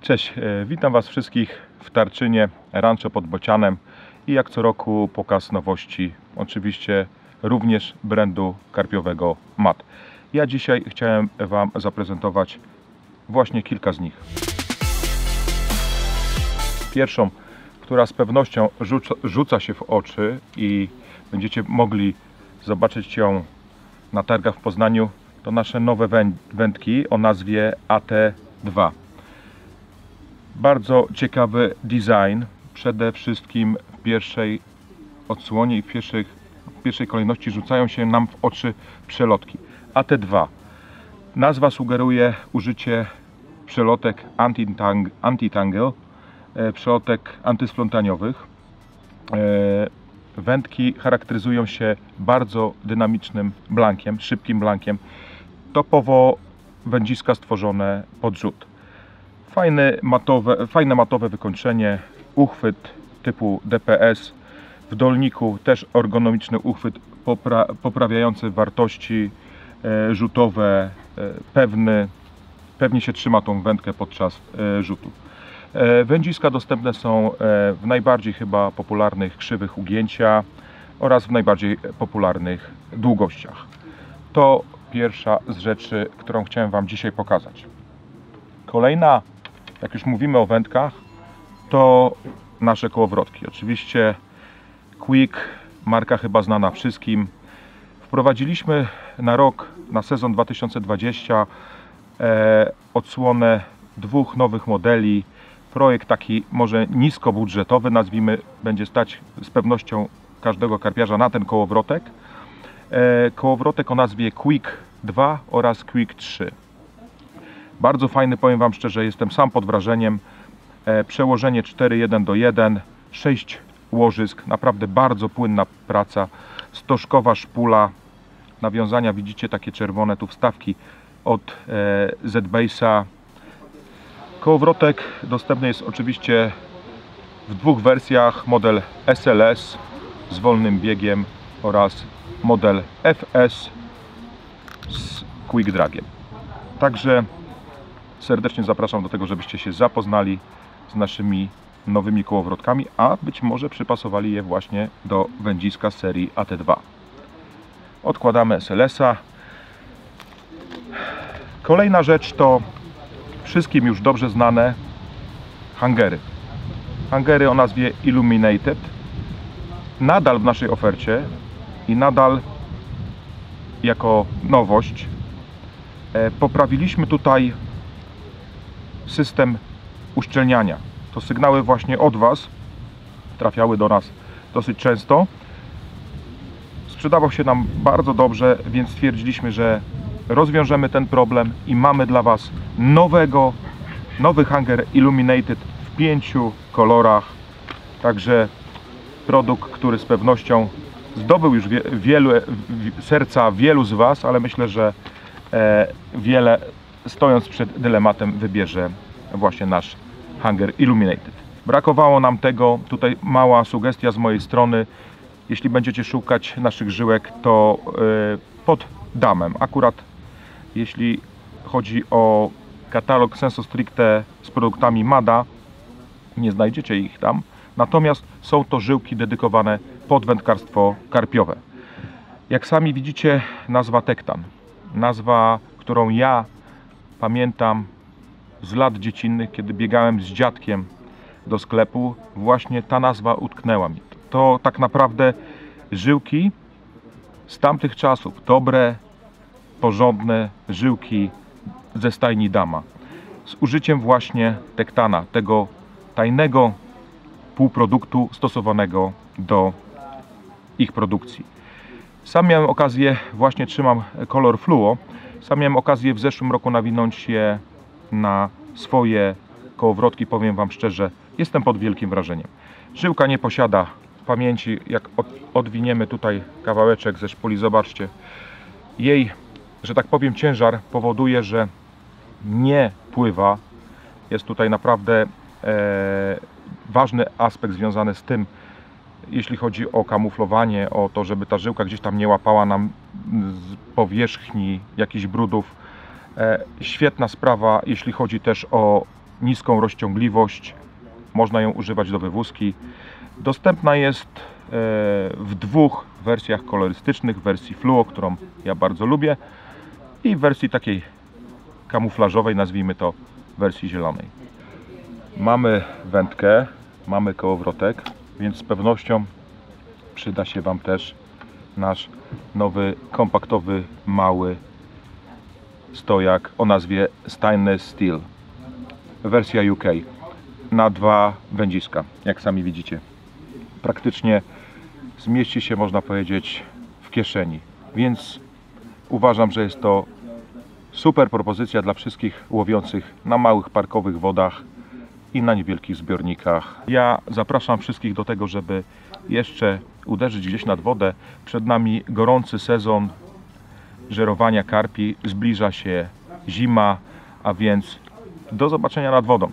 Cześć, e, witam Was wszystkich w Tarczynie, Rancho pod Bocianem i jak co roku pokaz nowości, oczywiście również brandu karpiowego MAT. Ja dzisiaj chciałem Wam zaprezentować właśnie kilka z nich. Pierwszą, która z pewnością rzuca, rzuca się w oczy i będziecie mogli zobaczyć ją na targach w Poznaniu, to nasze nowe wę- wędki o nazwie AT2. Bardzo ciekawy design, przede wszystkim w pierwszej odsłonie i w, pierwszych, w pierwszej kolejności rzucają się nam w oczy przelotki. AT2. Nazwa sugeruje użycie przelotek anti-tang- anti-tangle, e, przelotek antysplątaniowych. E, Wędki charakteryzują się bardzo dynamicznym blankiem, szybkim blankiem. Topowo wędziska stworzone pod rzut. Fajne matowe, fajne matowe wykończenie, uchwyt typu DPS. W dolniku też ergonomiczny uchwyt popra poprawiający wartości e, rzutowe, e, pewny, pewnie się trzyma tą wędkę podczas e, rzutu. E, Wędziska dostępne są e, w najbardziej chyba popularnych krzywych ugięcia oraz w najbardziej popularnych długościach. To pierwsza z rzeczy, którą chciałem Wam dzisiaj pokazać. Kolejna, jak już mówimy o wędkach, to nasze kołowrotki. Oczywiście Quick, marka chyba znana wszystkim. Wprowadziliśmy na rok, na sezon 2020 e, odsłonę dwóch nowych modeli. Projekt taki może niskobudżetowy, nazwijmy, będzie stać z pewnością każdego karpiarza na ten kołowrotek. E, kołowrotek o nazwie Quick 2 oraz Quick 3. Bardzo fajny, powiem Wam szczerze, jestem sam pod wrażeniem. E, przełożenie 4.1 do 1, 6 łożysk, naprawdę bardzo płynna praca. Stożkowa szpula, nawiązania widzicie takie czerwone tu wstawki od e, Z-Base'a. Kołowrotek dostępny jest oczywiście w dwóch wersjach, model SLS z wolnym biegiem oraz model FS z Quick Dragiem. Także serdecznie zapraszam do tego, żebyście się zapoznali z naszymi nowymi kołowrotkami, a być może przypasowali je właśnie do wędziska serii AT2. Odkładamy SLS-a. Kolejna rzecz to wszystkim już dobrze znane hangery. Hangery o nazwie Illuminated. Nadal w naszej ofercie i nadal jako nowość e, poprawiliśmy tutaj system uszczelniania. To sygnały właśnie od Was trafiały do nas dosyć często. Sprzedawał się nam bardzo dobrze, więc stwierdziliśmy, że rozwiążemy ten problem i mamy dla Was nowego, nowy hanger Illuminated w pięciu kolorach. Także produkt, który z pewnością zdobył już wie, wielu, serca wielu z Was, ale myślę, że e, wiele stojąc przed dylematem wybierze właśnie nasz hanger Illuminated. Brakowało nam tego, tutaj mała sugestia z mojej strony. Jeśli będziecie szukać naszych żyłek, to e, pod damem. Akurat jeśli chodzi o katalog Senso Stricte z produktami MADA, nie znajdziecie ich tam. Natomiast są to żyłki dedykowane pod wędkarstwo karpiowe. Jak sami widzicie, nazwa Tektan. Nazwa, którą ja pamiętam z lat dziecinnych, kiedy biegałem z dziadkiem do sklepu, właśnie ta nazwa utknęła mi. To tak naprawdę żyłki z tamtych czasów, dobre, porządne żyłki ze stajni Dama. Z użyciem właśnie tektana, tego tajnego półproduktu stosowanego do ich produkcji. Sam miałem okazję, właśnie trzymam kolor fluo, sam miałem okazję w zeszłym roku nawinąć je na swoje kołowrotki, powiem Wam szczerze, jestem pod wielkim wrażeniem. Żyłka nie posiada pamięci, jak od, odwiniemy tutaj kawałeczek ze szpuli, zobaczcie, jej, że tak powiem, ciężar powoduje, że nie pływa. Jest tutaj naprawdę e, ważny aspekt związany z tym, jeśli chodzi o kamuflowanie, o to, żeby ta żyłka gdzieś tam nie łapała nam z powierzchni jakichś brudów. E, świetna sprawa, jeśli chodzi też o niską rozciągliwość. Można ją używać do wywózki. Dostępna jest e, w dwóch wersjach kolorystycznych. Wersji fluo, którą ja bardzo lubię i wersji takiej kamuflażowej, nazwijmy to wersji zielonej. Mamy wędkę, mamy kołowrotek, więc z pewnością przyda się Wam też nasz nowy, kompaktowy, mały stojak o nazwie Stainless Steel. Wersja UK na dwa wędziska, jak sami widzicie. Praktycznie zmieści się, można powiedzieć, w kieszeni. Więc uważam, że jest to super propozycja dla wszystkich łowiących na małych parkowych wodach i na niewielkich zbiornikach. Ja zapraszam wszystkich do tego, żeby jeszcze uderzyć gdzieś nad wodę. Przed nami gorący sezon żerowania karpi, zbliża się zima, a więc do zobaczenia nad wodą.